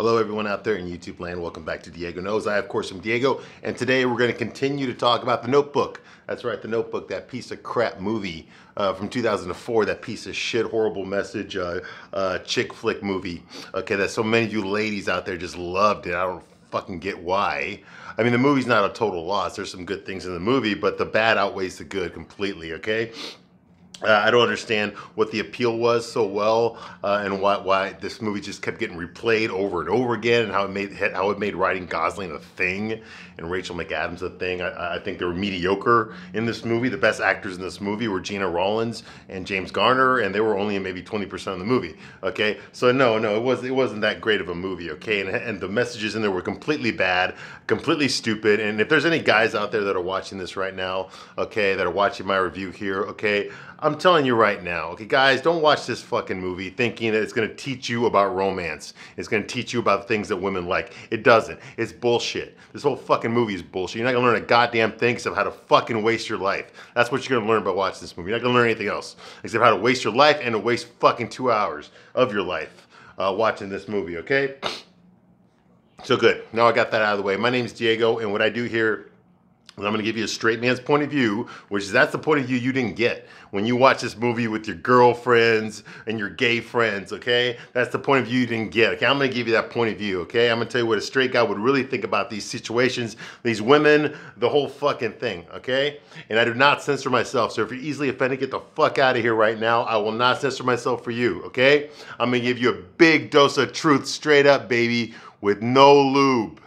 Hello, everyone out there in YouTube land. Welcome back to Diego Knows. I, of course, am Diego, and today we're going to continue to talk about The Notebook. That's right, The Notebook, that piece of crap movie uh, from 2004, that piece of shit, horrible message, uh, uh, chick flick movie. Okay, that so many of you ladies out there just loved it. I don't fucking get why. I mean, the movie's not a total loss. There's some good things in the movie, but the bad outweighs the good completely, okay? Uh, I don't understand what the appeal was so well, uh, and why why this movie just kept getting replayed over and over again, and how it made how it made Ryan Gosling a thing and Rachel McAdams a thing. I, I, think they were mediocre in this movie. The best actors in this movie were Gena Rowlands and James Garner, and they were only in maybe twenty percent of the movie. Okay, so no, no, it was it wasn't that great of a movie. Okay, and and the messages in there were completely bad, completely stupid. And if there's any guys out there that are watching this right now, okay, that are watching my review here, okay. I'm telling you right now, okay, guys, don't watch this fucking movie thinking that it's gonna teach you about romance. It's gonna teach you about things that women like. It doesn't. It's bullshit. This whole fucking movie is bullshit. You're not gonna learn a goddamn thing except how to fucking waste your life. That's what you're gonna learn by watching this movie. You're not gonna learn anything else except how to waste your life and to waste fucking two hours of your life uh, watching this movie, okay? So good. Now I got that out of the way. My name is Diego, and what I do here and I'm going to give you a straight man's point of view, which is that's the point of view you didn't get when you watch this movie with your girlfriends and your gay friends, okay? That's the point of view you didn't get, okay? I'm going to give you that point of view, okay? I'm going to tell you what a straight guy would really think about these situations, these women, the whole fucking thing, okay? And I do not censor myself, so if you're easily offended, get the fuck out of here right now. I will not censor myself for you, okay? I'm going to give you a big dose of truth straight up, baby, with no lube.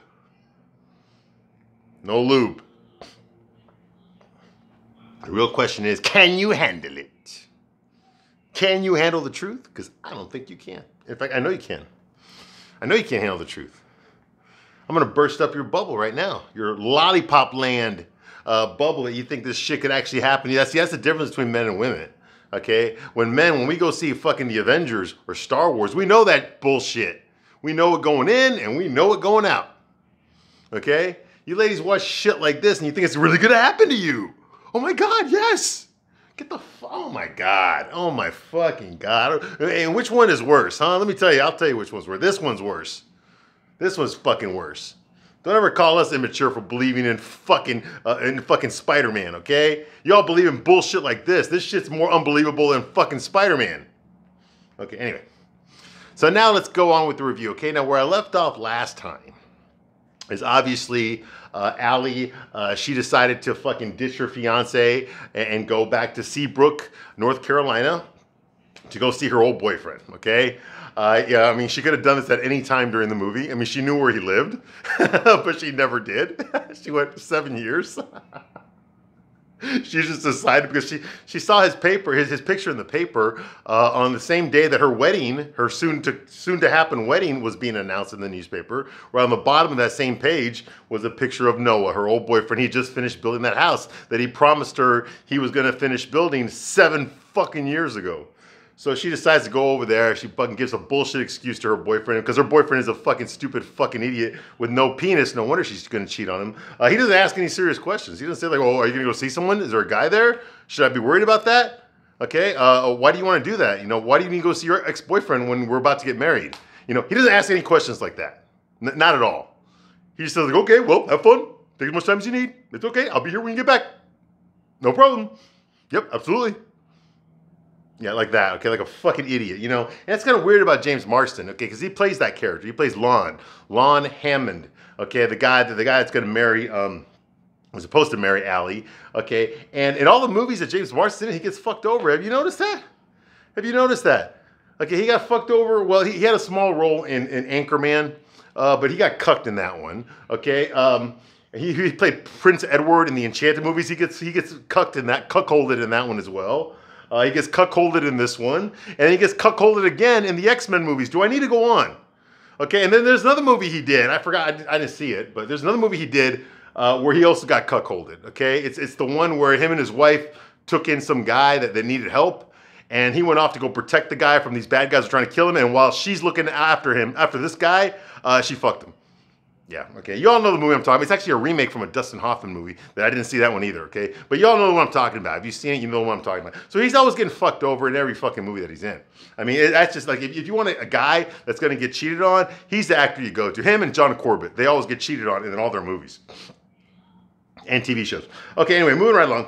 No lube. The real question is, can you handle it? Can you handle the truth? Because I don't think you can. In fact, I know you can. I know you can't handle the truth. I'm gonna burst up your bubble right now, your lollipop land uh, bubble that you think this shit could actually happen. Yeah, see, that's the difference between men and women. Okay, when men, when we go see fucking the Avengers or Star Wars, we know that bullshit. We know it going in and we know it going out. Okay, you ladies watch shit like this and you think it's really gonna happen to you. Oh my God, yes. Get the, f- oh my God, oh my fucking God. And which one is worse, huh? Let me tell you, I'll tell you which one's worse. This one's worse. This one's fucking worse. Don't ever call us immature for believing in fucking uh, in fucking Spider-Man, okay? Y'all believe in bullshit like this. This shit's more unbelievable than fucking Spider-Man. Okay, anyway. So now let's go on with the review, okay? Now where I left off last time is obviously uh, Allie, uh, she decided to fucking ditch her fiance and, and go back to Seabrook, North Carolina to go see her old boyfriend, okay? Uh, yeah, I mean, she could have done this at any time during the movie. I mean, she knew where he lived, but she never did. she went seven years. she just decided because she she saw his paper, his, his picture in the paper uh, on the same day that her wedding, her soon to soon to happen wedding, was being announced in the newspaper. Where on the bottom of that same page was a picture of Noah, her old boyfriend. He just finished building that house that he promised her he was going to finish building seven fucking years ago. So she decides to go over there. She fucking gives a bullshit excuse to her boyfriend because her boyfriend is a fucking stupid fucking idiot with no penis. No wonder she's gonna cheat on him. Uh, he doesn't ask any serious questions. He doesn't say like, "Oh, are you gonna go see someone? Is there a guy there? Should I be worried about that?" Okay. Uh, why do you want to do that? You know, why do you need to go see your ex-boyfriend when we're about to get married? You know, he doesn't ask any questions like that. N- not at all. He just says like, "Okay, well, have fun. Take as much time as you need. It's okay. I'll be here when you get back. No problem." Yep, absolutely. Yeah, like that. Okay, like a fucking idiot, you know. And it's kind of weird about James Marsden, okay, because he plays that character. He plays Lon, Lon Hammond. Okay, the guy, that the guy that's going to marry, um, was supposed to marry Allie. Okay, and in all the movies that James Marsden, he gets fucked over. Have you noticed that? Have you noticed that? Okay, he got fucked over. Well, he, he had a small role in, in Anchorman, uh, but he got cucked in that one. Okay. Um, he, he played Prince Edward in the Enchanted movies. He gets he gets cucked in that cuckolded in that one as well. Uh, he gets cuckolded in this one, and he gets cuckolded again in the X Men movies. Do I need to go on? Okay, and then there's another movie he did. I forgot, I, I didn't see it, but there's another movie he did uh, where he also got cuckolded. Okay, it's it's the one where him and his wife took in some guy that, that needed help, and he went off to go protect the guy from these bad guys who are trying to kill him. And while she's looking after him, after this guy, uh, she fucked him. Yeah, okay. You all know the movie I'm talking about. It's actually a remake from a Dustin Hoffman movie that I didn't see that one either, okay? But y'all know what I'm talking about. If you've seen it, you know what I'm talking about. So he's always getting fucked over in every fucking movie that he's in. I mean, that's just like, if, if you want a, a guy that's gonna get cheated on, he's the actor you go to. Him and John Corbett, they always get cheated on in all their movies and TV shows. Okay, anyway, moving right along.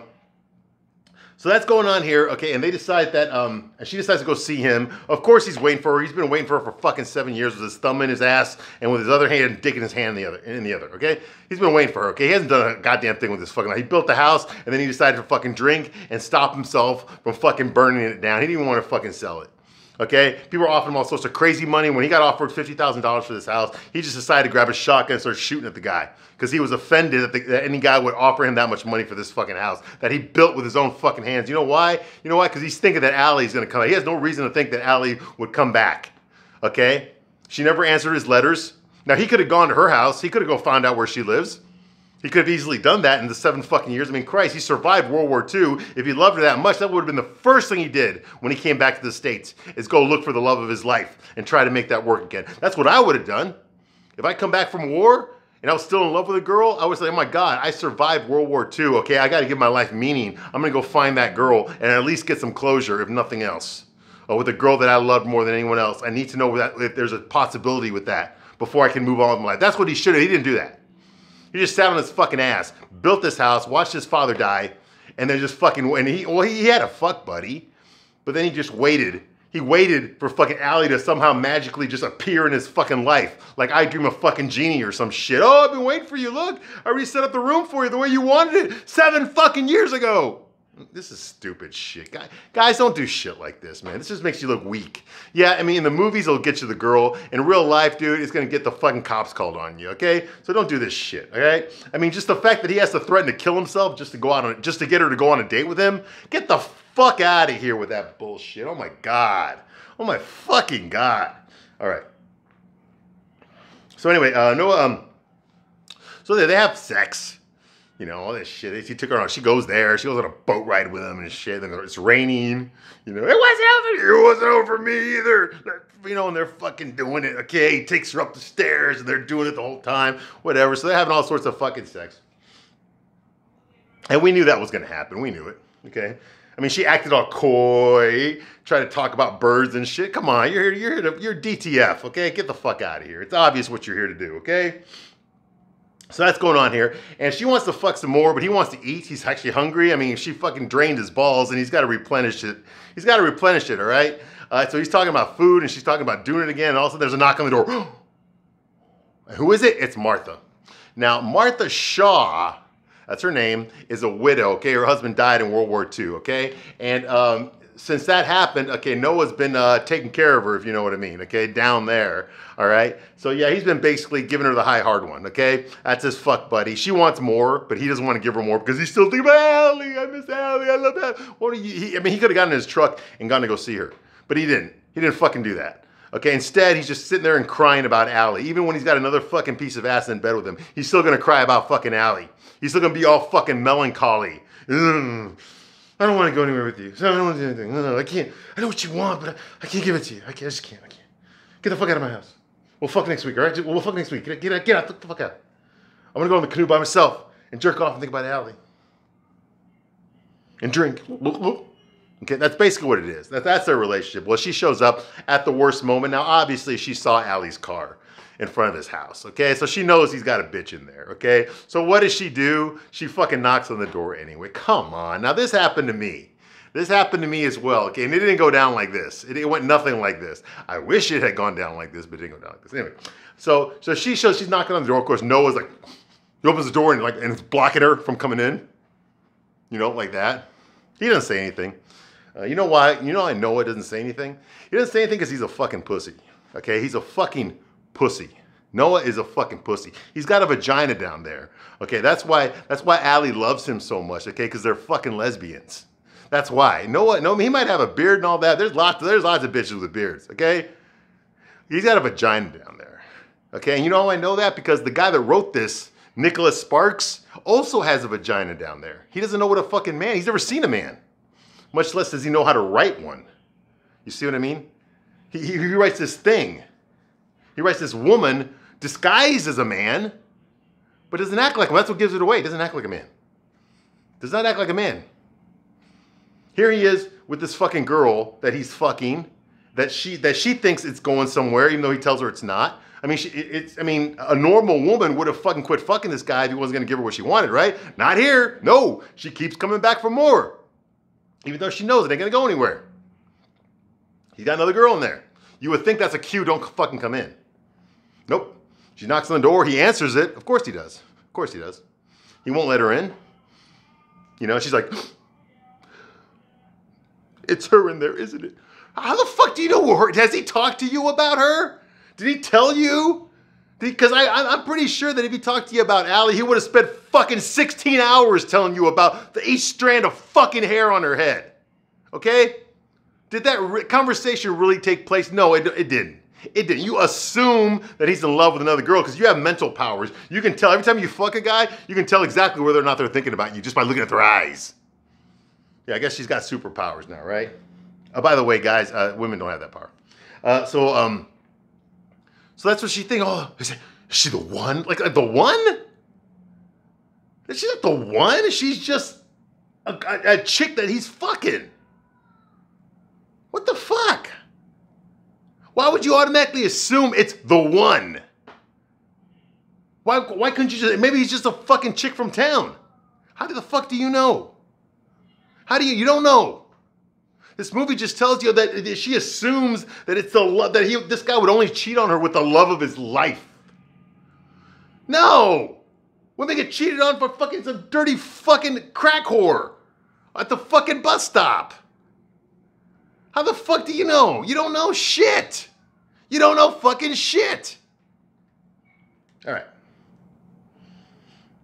So that's going on here, okay, and they decide that, um, and she decides to go see him. Of course he's waiting for her. He's been waiting for her for fucking seven years with his thumb in his ass and with his other hand digging his hand in the other, in the other, okay? He's been waiting for her, okay? He hasn't done a goddamn thing with this fucking, life. he built the house and then he decided to fucking drink and stop himself from fucking burning it down. He didn't even want to fucking sell it. Okay, people are offering him all sorts of crazy money. When he got offered fifty thousand dollars for this house, he just decided to grab a shotgun and start shooting at the guy because he was offended that, the, that, any guy would offer him that much money for this fucking house that he built with his own fucking hands. You know why? You know why? Because he's thinking that Allie's gonna come. He has no reason to think that Allie would come back. Okay, she never answered his letters. Now he could have gone to her house. He could have go find out where she lives. He could have easily done that in the seven fucking years. I mean, Christ, he survived World War II. If he loved her that much, that would have been the first thing he did when he came back to the States, is go look for the love of his life and try to make that work again. That's what I would have done. If I come back from war and I was still in love with a girl, I would say, oh my God, I survived World War II. Okay, I got to give my life meaning. I'm going to go find that girl and at least get some closure, if nothing else. Or with a girl that I loved more than anyone else. I need to know that, if there's a possibility with that before I can move on with my life. That's what he should have. He didn't do that. He just sat on his fucking ass, built this house, watched his father die, and then just fucking and he well he had a fuck buddy, but then he just waited. He waited for fucking Allie to somehow magically just appear in his fucking life. Like I dream of fucking Jeannie or some shit. Oh, I've been waiting for you. Look, I already set up the room for you the way you wanted it seven fucking years ago. This is stupid shit. Guys, don't do shit like this, man. This just makes you look weak. Yeah, I mean, in the movies, it'll get you the girl. In real life, dude, it's gonna get the fucking cops called on you, okay? So don't do this shit, okay? I mean, just the fact that he has to threaten to kill himself just to go out on, just to get her to go on a date with him, get the fuck out of here with that bullshit. Oh my God. Oh my fucking God. All right. So anyway, uh, Noah, um, so they, they have sex you know, all this shit. He took her on. She goes there. She goes on a boat ride with him and shit. And it's raining. You know, it wasn't over. It wasn't over me either. You know, and they're fucking doing it. Okay, he takes her up the stairs and they're doing it the whole time. Whatever. So they're having all sorts of fucking sex. And we knew that was gonna happen. We knew it. Okay. I mean, she acted all coy, tried to talk about birds and shit. Come on, you're you're you're DTF. Okay, get the fuck out of here. It's obvious what you're here to do. Okay. So that's going on here. And she wants to fuck some more, but he wants to eat. He's actually hungry. I mean, she fucking drained his balls and he's got to replenish it. He's got to replenish it, all right? Uh, so he's talking about food and she's talking about doing it again. And also there's a knock on the door. Who is it? It's Martha. Now, Martha Shaw, that's her name, is a widow, okay? Her husband died in World War II, okay? And um, since that happened, okay, Noah's been uh, taking care of her, if you know what I mean, okay, down there, all right? So yeah, he's been basically giving her the high hard one, okay? That's his fuck buddy. She wants more, but he doesn't want to give her more because he's still thinking about Allie, I miss Allie, I love that. What do you, he, I mean, he could have gotten in his truck and gone to go see her, but he didn't. He didn't fucking do that. Okay, instead, he's just sitting there and crying about Allie. Even when he's got another fucking piece of ass in bed with him, he's still gonna cry about fucking Allie. He's still gonna be all fucking melancholy. Ugh. I don't want to go anywhere with you. So I don't want to do anything. No, no, I can't. I know what you want, but I, I can't give it to you. I, can't, I just can't. I can't. Get the fuck out of my house. We'll fuck next week, all right? We'll fuck next week. Get, get, get out. Get the fuck out. I'm gonna go on the canoe by myself and jerk off and think about Allie. And drink. Okay, that's basically what it is. That, that's their relationship. Well, she shows up at the worst moment. Now, obviously, she saw Allie's car in front of his house. Okay, so she knows he's got a bitch in there. Okay, so what does she do? She fucking knocks on the door anyway. Come on, now this happened to me. This happened to me as well. Okay, and it didn't go down like this. It, it went nothing like this. I wish it had gone down like this, but it didn't go down like this. Anyway, so so she shows she's knocking on the door. Of course, Noah's like, he opens the door and like and it's blocking her from coming in. You know, like that. He doesn't say anything. Uh, you know why? You know why Noah doesn't say anything? He doesn't say anything because he's a fucking pussy. Okay, he's a fucking pussy. Noah is a fucking pussy. He's got a vagina down there. Okay, that's why that's why Allie loves him so much. Okay, because they're fucking lesbians. That's why. Noah, no, he might have a beard and all that. There's lots, there's lots of bitches with beards. Okay, he's got a vagina down there. Okay, and you know how I know that because the guy that wrote this, Nicholas Sparks, also has a vagina down there. He doesn't know what a fucking man. He's never seen a man, much less does he know how to write one. You see what I mean? He, he writes this thing. He writes this woman disguised as a man, but doesn't act like one. That's what gives it away. Doesn't act like a man. Does not act like a man. Here he is with this fucking girl that he's fucking, that she that she thinks it's going somewhere, even though he tells her it's not. I mean, she, it's. I mean, a normal woman would have fucking quit fucking this guy if he wasn't gonna give her what she wanted, right? Not here. No, she keeps coming back for more, even though she knows it ain't gonna go anywhere. He's got another girl in there. You would think that's a cue. Don't fucking come in. Nope. She knocks on the door. He answers it. Of course he does. Of course he does. He won't let her in. You know, she's like, "It's her in there, isn't it?" How the fuck do you know her? Has he talked to you about her? Did he tell you? Because I, I'm pretty sure that if he talked to you about Allie, he would have spent fucking 16 hours telling you about the each strand of fucking hair on her head. Okay? Did that re- conversation really take place? No, it, it didn't. It didn't. You assume that he's in love with another girl because you have mental powers. You can tell every time you fuck a guy, you can tell exactly whether or not they're thinking about you just by looking at their eyes. Yeah, I guess she's got superpowers now, right? Oh, by the way, guys, uh, women don't have that power. Uh, so, um, so that's what she think. Oh, is, it, is she the one? Like, like the one? Is she not the one? She's just a, a, a chick that he's fucking. What the fuck? Why would you automatically assume it's the one? Why, why couldn't you just, maybe he's just a fucking chick from town. How the fuck do you know? How do you, you don't know. This movie just tells you that she assumes that it's the love, that he, this guy would only cheat on her with the love of his life. No! Women get cheated on for fucking some dirty fucking crack whore at the fucking bus stop. How the fuck do you know? You don't know shit. You don't know fucking shit. All right.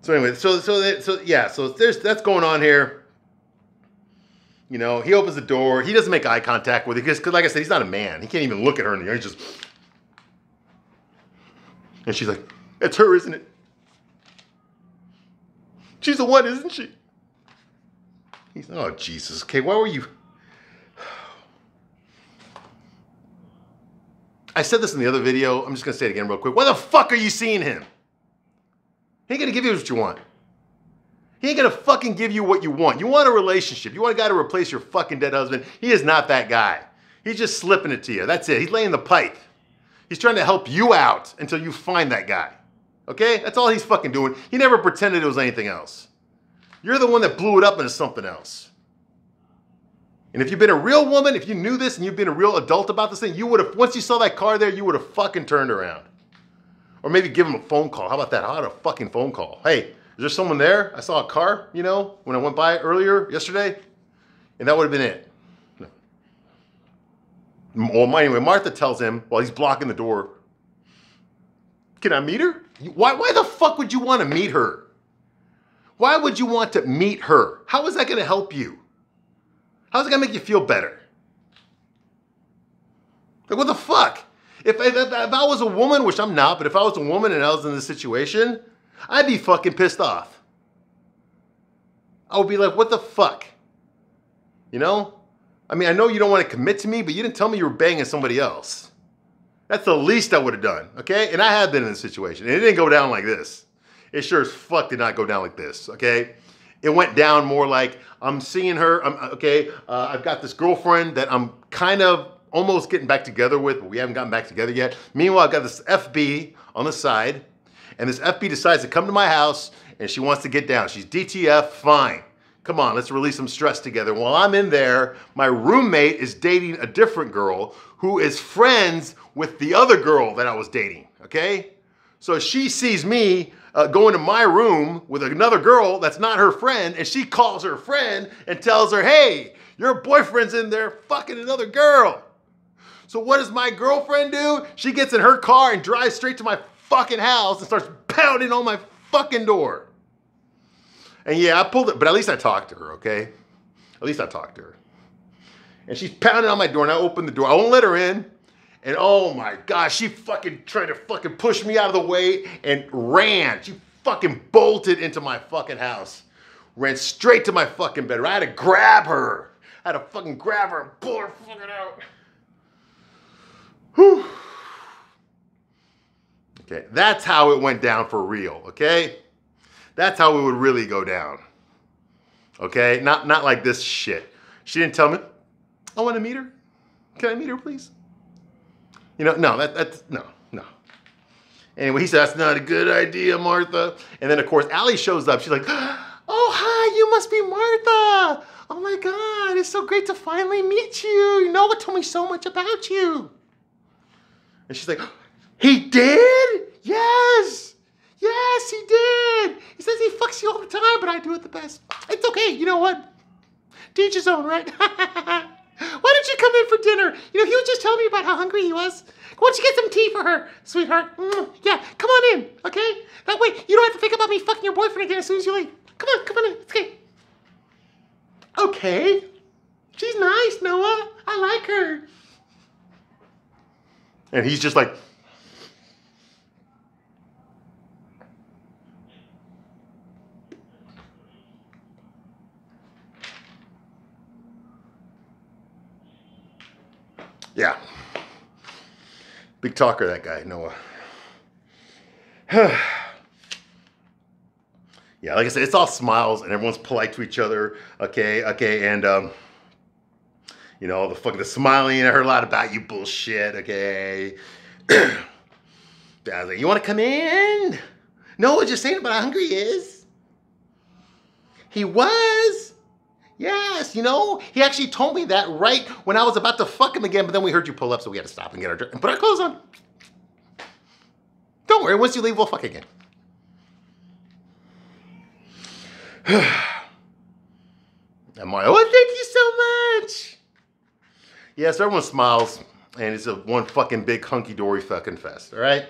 So anyway, so so so yeah, so there's that's going on here. You know, he opens the door. He doesn't make eye contact with her because, like I said, he's not a man. He can't even look at her in the eye. He just, and she's like, "It's her, isn't it? She's the one, isn't she?" He's, oh Jesus. Okay, why were you? I said this in the other video. I'm just gonna say it again real quick. Why the fuck are you seeing him? He ain't gonna give you what you want. He ain't gonna fucking give you what you want. You want a relationship. You want a guy to replace your fucking dead husband. He is not that guy. He's just slipping it to you. That's it. He's laying the pipe. He's trying to help you out until you find that guy. Okay? That's all he's fucking doing. He never pretended it was anything else. You're the one that blew it up into something else. And if you've been a real woman, if you knew this and you've been a real adult about this thing, you would have, once you saw that car there, you would have fucking turned around. Or maybe give him a phone call. How about that? How about a fucking phone call? Hey, is there someone there? I saw a car, you know, when I went by earlier yesterday. And that would have been it. Well, anyway, Martha tells him while he's blocking the door, Can I meet her? Why, why the fuck would you want to meet her? Why would you want to meet her? How is that going to help you? How's it gonna make you feel better? Like, what the fuck? If, if, if, I was a woman, which I'm not, but if I was a woman and I was in this situation, I'd be fucking pissed off. I would be like, what the fuck? You know? I mean, I know you don't want to commit to me, but you didn't tell me you were banging somebody else. That's the least I would have done, okay? And I have been in this situation, and it didn't go down like this. It sure as fuck did not go down like this, okay? It went down more like I'm seeing her. I'm okay. Uh, I've got this girlfriend that I'm kind of almost getting back together with, but we haven't gotten back together yet. Meanwhile, I've got this FB on the side, and this FB decides to come to my house and she wants to get down. She's DTF, fine. Come on, let's release some stress together. While I'm in there, my roommate is dating a different girl who is friends with the other girl that I was dating, okay? So she sees me uh, going to my room with another girl that's not her friend, and she calls her friend and tells her, hey, your boyfriend's in there fucking another girl. So what does my girlfriend do? She gets in her car and drives straight to my fucking house and starts pounding on my fucking door. And yeah, I pulled it, but at least I talked to her, okay? At least I talked to her. And she's pounding on my door, and I open the door. I won't let her in. And oh my gosh, she fucking tried to fucking push me out of the way and ran. She fucking bolted into my fucking house. Ran straight to my fucking bed. I had to grab her. I had to fucking grab her and pull her fucking out. Whew. Okay, that's how it went down for real. Okay, that's how it would really go down. Okay, not not like this shit. She didn't tell me. I want to meet her. Can I meet her, please? You know, no, that, that's no, no. Anyway, he said that's not a good idea, Martha. And then of course, Allie shows up. She's like, "Oh hi, you must be Martha. Oh my God, it's so great to finally meet you. You know what told me so much about you." And she's like, "He did? Yes." Yes, he did. He says he fucks you all the time, but I do it the best. It's okay. You know what? Teach his own, right? Why did you come in for dinner? You know, he was just telling me about how hungry he was. Why don't you get some tea for her, sweetheart? Mm, yeah, come on in, okay? That way you don't have to think about me fucking your boyfriend again as soon as you leave. Come on, come on in. It's okay. Okay. She's nice, Noah. I like her. And he's just like, Yeah. Big talker, that guy, Noah. yeah, like I said, it's all smiles and everyone's polite to each other. Okay, okay, and um, you know, the fucking the smiling, I heard a lot about you bullshit, okay. I was like, you wanna come in? No, just saying about how hungry he is. He was. Yes, you know, he actually told me that right when I was about to fuck him again, but then we heard you pull up, so we had to stop and get our drink and put our clothes on. Don't worry, once you leave, we'll fuck again. and Mario, oh, thank you so much. Yes, everyone smiles, and it's a one fucking big hunky dory fucking fest, all right?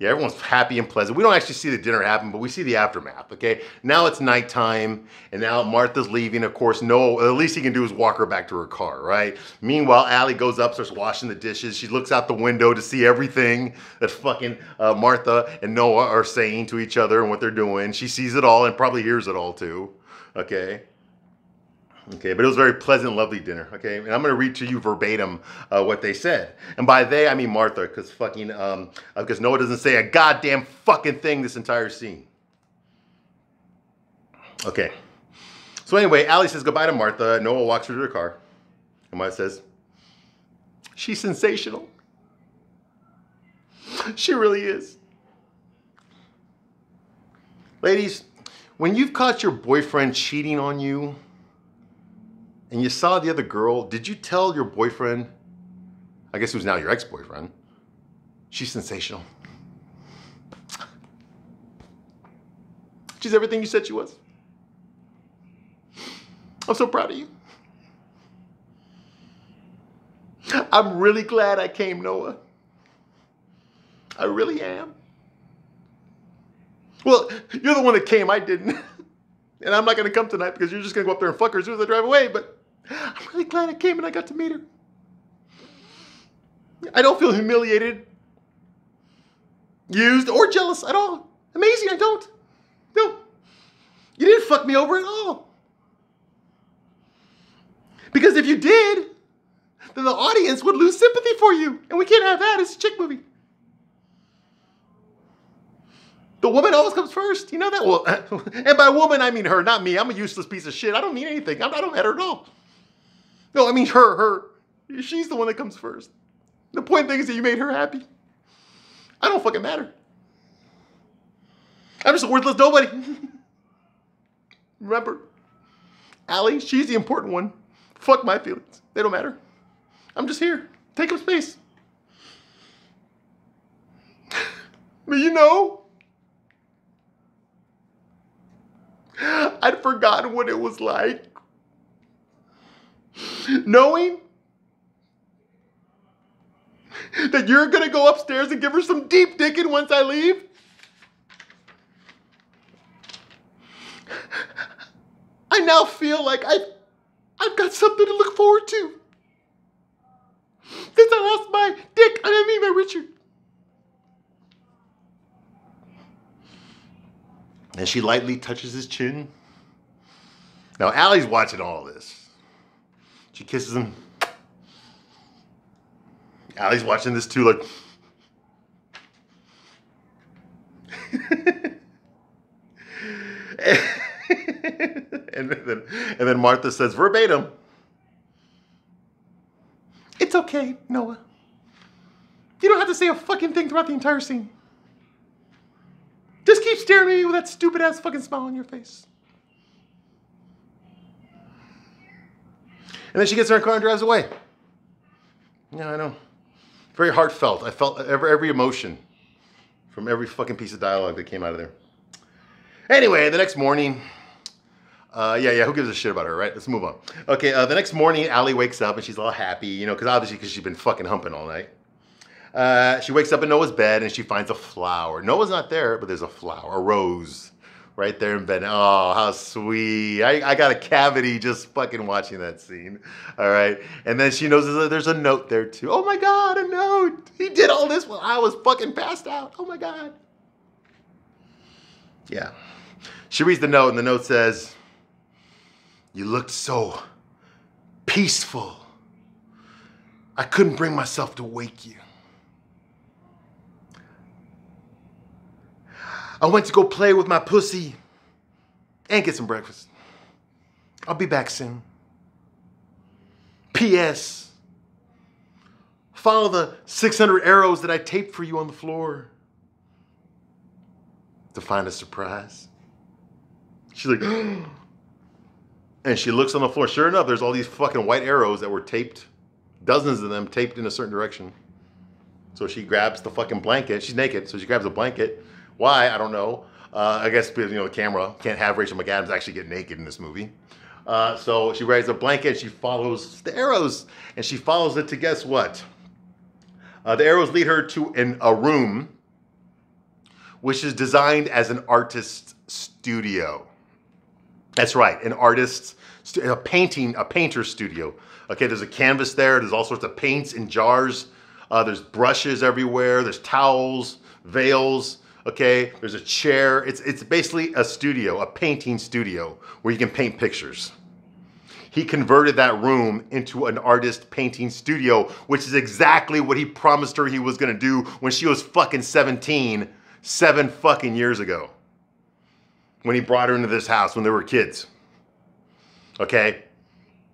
Yeah, everyone's happy and pleasant. We don't actually see the dinner happen, but we see the aftermath, okay? Now it's nighttime, and now Martha's leaving. Of course, no, the least he can do is walk her back to her car, right? Meanwhile, Allie goes up, starts washing the dishes. She looks out the window to see everything that fucking uh, Martha and Noah are saying to each other and what they're doing. She sees it all and probably hears it all too, okay? Okay, but it was a very pleasant, lovely dinner. Okay, and I'm gonna read to you verbatim uh, what they said, and by they I mean Martha, because fucking um, because uh, Noah doesn't say a goddamn fucking thing this entire scene. Okay, so anyway, Allie says goodbye to Martha. Noah walks her to the car, and Martha says, "She's sensational. She really is." Ladies, when you've caught your boyfriend cheating on you and you saw the other girl, did you tell your boyfriend, I guess who's now your ex-boyfriend, she's sensational. She's everything you said she was. I'm so proud of you. I'm really glad I came, Noah. I really am. Well, you're the one that came, I didn't. And I'm not gonna come tonight because you're just gonna go up there and fuck her as soon as I drive away, but I'm really glad I came and I got to meet her. I don't feel humiliated, used, or jealous at all. Amazing, I don't. No. You didn't fuck me over at all. Because if you did, then the audience would lose sympathy for you. And we can't have that. It's a chick movie. The woman always comes first. You know that? Well, and by woman, I mean her, not me. I'm a useless piece of shit. I don't mean anything. I don't matter at all. No, I mean her, her. She's the one that comes first. The point thing is that you made her happy. I don't fucking matter. I'm just a worthless nobody. Remember, Allie, she's the important one. Fuck my feelings. They don't matter. I'm just here. Take up space. but you know, I'd forgotten what it was like knowing that you're going to go upstairs and give her some deep dicking once I leave? I now feel like I've, I've got something to look forward to. Since I lost my dick, I mean my Richard. And she lightly touches his chin. Now, Allie's watching all this. She kisses him. Allie's watching this too, like. and, then, and then Martha says verbatim, It's okay, Noah. You don't have to say a fucking thing throughout the entire scene. Just keep staring at me with that stupid ass fucking smile on your face. And then she gets in her car and drives away. Yeah, I know. Very heartfelt. I felt every, every emotion from every fucking piece of dialogue that came out of there. Anyway, the next morning, uh, yeah, yeah, who gives a shit about her, right? Let's move on. Okay, uh, the next morning, Allie wakes up and she's all happy, you know, because obviously because she's been fucking humping all night. Uh, she wakes up in Noah's bed and she finds a flower. Noah's not there, but there's a flower, a rose, right there in bed. Oh, how sweet. I, I got a cavity just fucking watching that scene. All right. And then she knows there's a, there's a note there too. Oh my God, a note. He did all this while I was fucking passed out. Oh my God. Yeah. She reads the note and the note says, You looked so peaceful. I couldn't bring myself to wake you. I went to go play with my pussy and get some breakfast. I'll be back soon. P.S. Follow the 600 arrows that I taped for you on the floor to find a surprise. She's like, and she looks on the floor. Sure enough, there's all these fucking white arrows that were taped, dozens of them taped in a certain direction. So she grabs the fucking blanket. She's naked, so she grabs a blanket why? I don't know. Uh, I guess because, you know the camera can't have Rachel McAdams actually get naked in this movie. Uh, so she wears a blanket. She follows the arrows, and she follows it to guess what? Uh, the arrows lead her to an, a room, which is designed as an artist's studio. That's right, an artist's a painting, a painter's studio. Okay, there's a canvas there. There's all sorts of paints in jars. Uh, there's brushes everywhere. There's towels, veils. Okay, there's a chair. It's, it's basically a studio, a painting studio where you can paint pictures. He converted that room into an artist painting studio, which is exactly what he promised her he was gonna do when she was fucking 17, seven fucking years ago. When he brought her into this house when they were kids. Okay?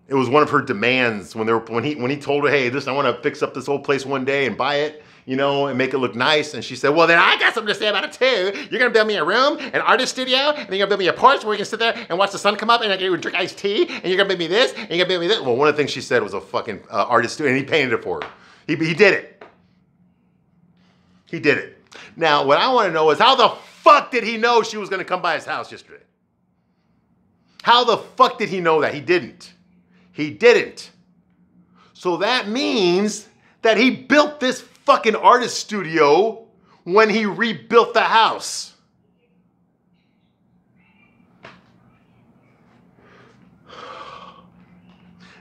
It was one of her demands when they were when he when he told her, hey, listen, I want to fix up this whole place one day and buy it you know, and make it look nice. And she said, well, then I got something to say about it too. You're gonna build me a room, an artist studio, and then you're gonna build me a porch where we can sit there and watch the sun come up, and I can drink iced tea, and you're gonna build me this, and you're gonna build me this. Well, one of the things she said was a fucking uh, artist studio, and he painted it for her. He, he did it. He did it. Now, what I wanna know is how the fuck did he know she was gonna come by his house yesterday? How the fuck did he know that? He didn't. He didn't. So that means that he built this fucking artist studio when he rebuilt the house.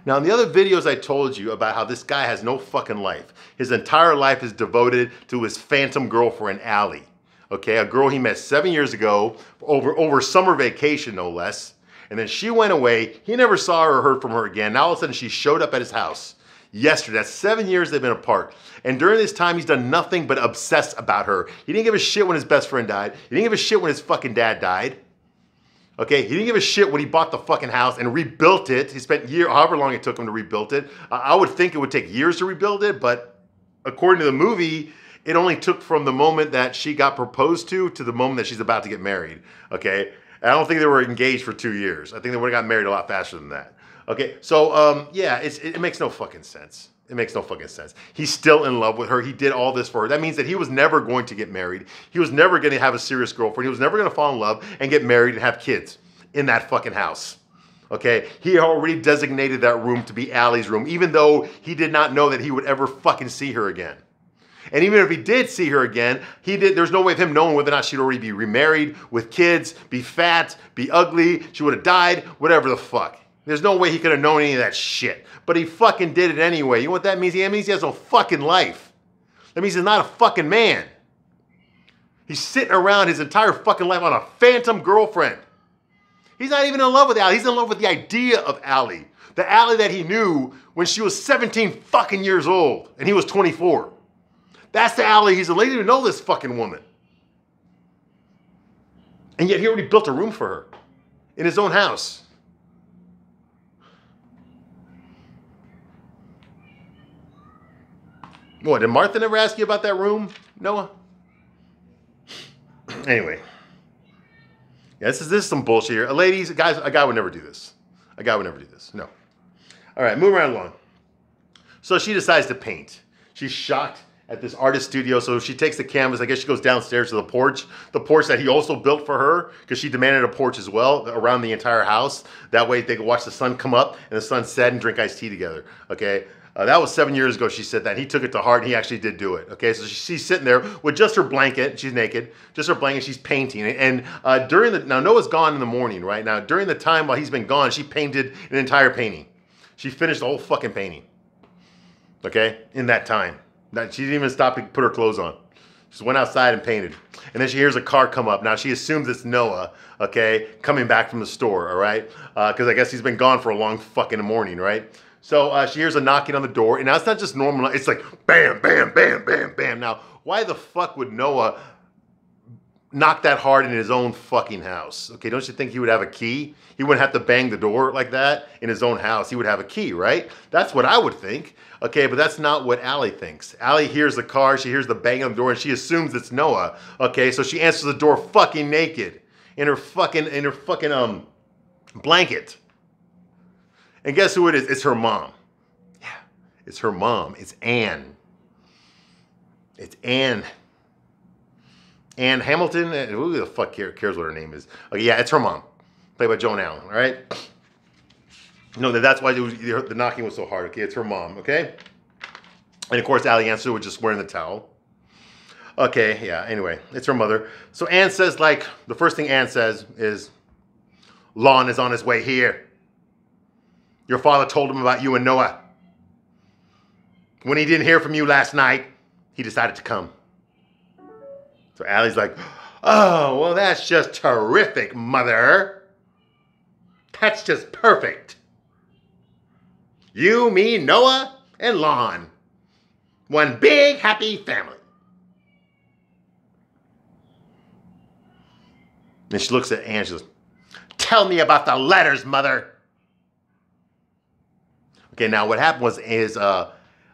Now, in the other videos, I told you about how this guy has no fucking life. His entire life is devoted to his phantom girlfriend, Allie. Okay, a girl he met seven years ago, over, over summer vacation, no less. And then she went away. He never saw her or heard from her again. Now, all of a sudden, she showed up at his house yesterday. That's seven years they've been apart. And during this time, he's done nothing but obsess about her. He didn't give a shit when his best friend died. He didn't give a shit when his fucking dad died. Okay, he didn't give a shit when he bought the fucking house and rebuilt it. He spent year, however long it took him to rebuild it. I would think it would take years to rebuild it, but according to the movie, it only took from the moment that she got proposed to to the moment that she's about to get married. Okay, I don't think they were engaged for two years. I think they would have got married a lot faster than that. Okay, so um, yeah, it, it makes no fucking sense. It makes no fucking sense. He's still in love with her. He did all this for her. That means that he was never going to get married. He was never going to have a serious girlfriend. He was never going to fall in love and get married and have kids in that fucking house. Okay, he already designated that room to be Allie's room, even though he did not know that he would ever fucking see her again. And even if he did see her again, he did. There's no way of him knowing whether or not she'd already be remarried with kids, be fat, be ugly. She would have died, whatever the fuck. There's no way he could have known any of that shit. But he fucking did it anyway. You know what that means? That means he has no fucking life. That means he's not a fucking man. He's sitting around his entire fucking life on a phantom girlfriend. He's not even in love with Allie. He's in love with the idea of Allie. The Allie that he knew when she was 17 fucking years old and he was 24. That's the Allie he's in. He didn't know this fucking woman. And yet he already built a room for her in his own house. What, did Martha never ask you about that room, Noah? anyway. Yeah, this is this is some bullshit here. Uh, ladies, guys, a guy would never do this. A guy would never do this. No. All right, move right along. So she decides to paint. She's shocked at this artist studio. So she takes the canvas. I guess she goes downstairs to the porch, the porch that he also built for her, because she demanded a porch as well around the entire house. That way they could watch the sun come up and the sun set and drink iced tea together. Okay. Uh, that was seven years ago. She said that. He took it to heart. And he actually did do it. Okay, so she's sitting there with just her blanket. She's naked, just her blanket. She's painting. And uh, during the now Noah's gone in the morning, right now. During the time while he's been gone, she painted an entire painting. She finished the whole fucking painting. Okay, in that time, that she didn't even stop to put her clothes on. She went outside and painted. And then she hears a car come up. Now she assumes it's Noah, okay, coming back from the store, all right? Because uh, I guess he's been gone for a long fucking morning, right? So uh, she hears a knocking on the door, and now it's not just normal. It's like bam, bam, bam, bam, bam. Now, why the fuck would Noah knock that hard in his own fucking house? Okay, don't you think he would have a key? He wouldn't have to bang the door like that in his own house. He would have a key, right? That's what I would think. Okay, but that's not what Allie thinks. Allie hears the car, she hears the bang on the door, and she assumes it's Noah. Okay, so she answers the door fucking naked in her fucking in her fucking um blanket. And guess who it is? It's her mom. Yeah, it's her mom. It's Anne. It's Anne. Anne Hamilton. Uh, who the fuck cares what her name is? Okay, yeah, it's her mom, played by Joan Allen. All right. No, that's why was, the knocking was so hard. Okay, it's her mom. Okay. And of course, Allie answered with just wearing the towel. Okay, yeah. Anyway, it's her mother. So Anne says, like, the first thing Anne says is, "Lon is on his way here." Your father told him about you and Noah. When he didn't hear from you last night, he decided to come. So Allie's like, Oh, well, that's just terrific, mother. That's just perfect. You, me, Noah, and Lon. One big happy family. And she looks at Angela. Tell me about the letters, mother. Okay, now what happened was is uh,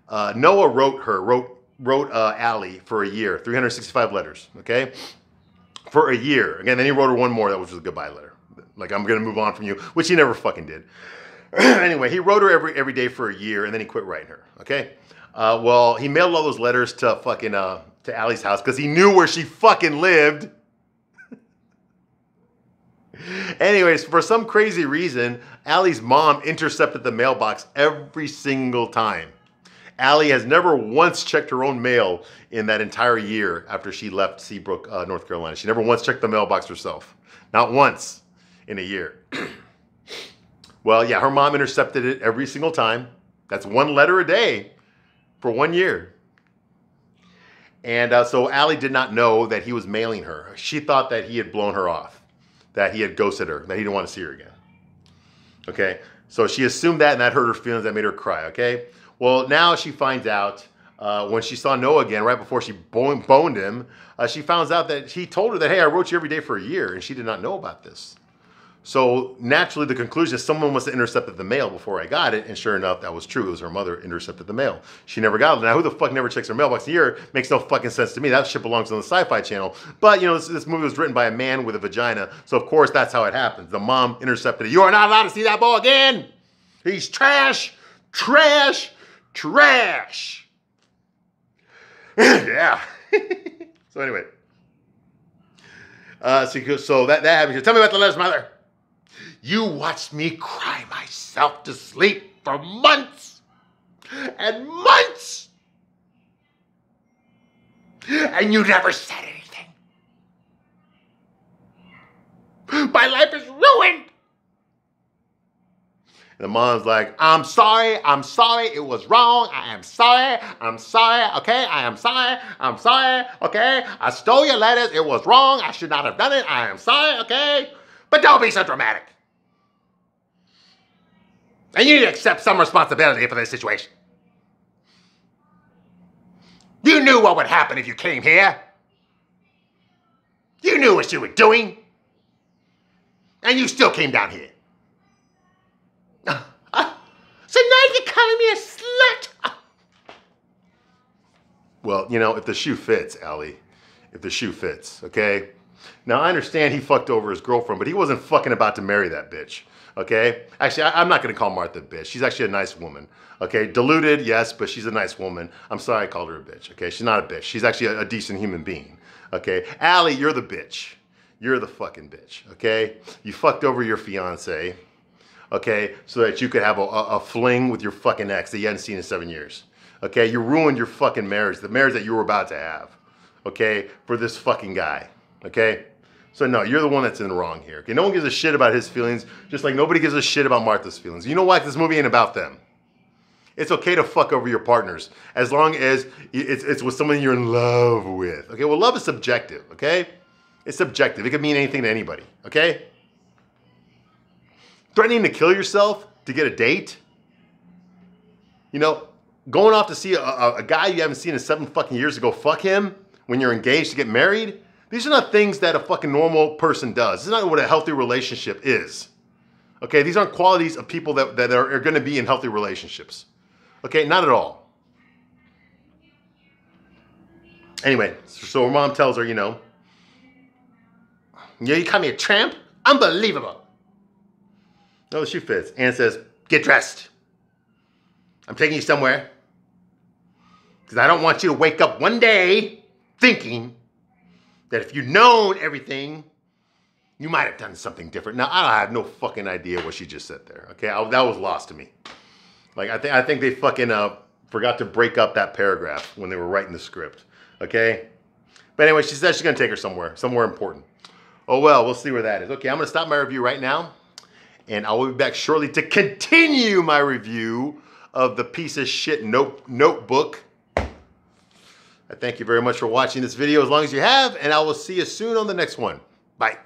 uh, Noah wrote her wrote wrote uh, Allie for a year, 365 letters. Okay, for a year. Again, then he wrote her one more that was just a goodbye letter. Like I'm gonna move on from you, which he never fucking did. anyway, he wrote her every every day for a year, and then he quit writing her. Okay. Uh, well, he mailed all those letters to fucking uh, to Allie's house because he knew where she fucking lived. Anyways, for some crazy reason, Allie's mom intercepted the mailbox every single time. Allie has never once checked her own mail in that entire year after she left Seabrook, uh, North Carolina. She never once checked the mailbox herself. Not once in a year. well, yeah, her mom intercepted it every single time. That's one letter a day for one year. And uh, so Allie did not know that he was mailing her. She thought that he had blown her off that he had ghosted her, that he didn't want to see her again. Okay, so she assumed that, and that hurt her feelings. That made her cry. Okay, well now she finds out uh, when she saw Noah again, right before she boned him, uh, she finds out that he told her that, hey, I wrote you every day for a year, and she did not know about this. So naturally, the conclusion is someone must have intercepted the mail before I got it, and sure enough, that was true. It was her mother intercepted the mail. She never got it. Now, who the fuck never checks her mailbox a year? Makes no fucking sense to me. That shit belongs on the Sci-Fi Channel. But you know, this, this, movie was written by a man with a vagina, so of course that's how it happens. The mom intercepted it. You are not allowed to see that boy again. He's trash, trash, trash. yeah. so anyway. Uh, so, so that, that happens. Tell me about the letters, mother. You watched me cry myself to sleep for months and months. And you never said anything. My life is ruined. The mom's like, I'm sorry, I'm sorry, it was wrong, I am sorry, I'm sorry, okay, I am sorry, I'm sorry, okay, I stole your letters, it was wrong, I should not have done it, I am sorry, okay, but don't be so dramatic. And you need to accept some responsibility for this situation. You knew what would happen if you came here. You knew what you were doing. And you still came down here. So now you're calling me a slut? Well, you know, if the shoe fits, Allie, if the shoe fits, okay? Now, I understand he fucked over his girlfriend, but he wasn't fucking about to marry that bitch, okay? Actually, I, am not gonna call Martha a bitch. She's actually a nice woman, okay? Deluded, yes, but she's a nice woman. I'm sorry I called her a bitch, okay? She's not a bitch. She's actually a, a decent human being, okay? Allie, you're the bitch. You're the fucking bitch, okay? You fucked over your fiance, okay, so that you could have a, a, a fling with your fucking ex that you hadn't seen in seven years. Okay, you ruined your fucking marriage, the marriage that you were about to have, okay, for this fucking guy, okay? So no, you're the one that's in the wrong here. Okay, no one gives a shit about his feelings, just like nobody gives a shit about Martha's feelings. You know why? This movie ain't about them. It's okay to fuck over your partners as long as it's, it's with someone you're in love with. Okay, well, love is subjective. Okay, it's subjective. It could mean anything to anybody. Okay, threatening to kill yourself to get a date. You know, going off to see a, a, a, guy you haven't seen in seven fucking years to go fuck him when you're engaged to get married. These are not things that a fucking normal person does. This is not what a healthy relationship is. Okay, these aren't qualities of people that, that are, are going to be in healthy relationships. Okay, not at all. Anyway, so her mom tells her, you know, yeah, you call me a tramp? Unbelievable. No, she fits. Anne says, get dressed. I'm taking you somewhere. Because I don't want you to wake up one day thinking that if you'd known everything, you might have done something different. Now, I have no fucking idea what she just said there. Okay, I, that was lost to me. Like, I, think I think they fucking uh, forgot to break up that paragraph when they were writing the script. Okay? But anyway, she said she's to take her somewhere, somewhere important. Oh, well, we'll see where that is. Okay, I'm to stop my review right now. And I will be back shortly to continue my review of the piece of shit note, notebook. I thank you very much for watching this video as long as you have, and I will see you soon on the next one. Bye.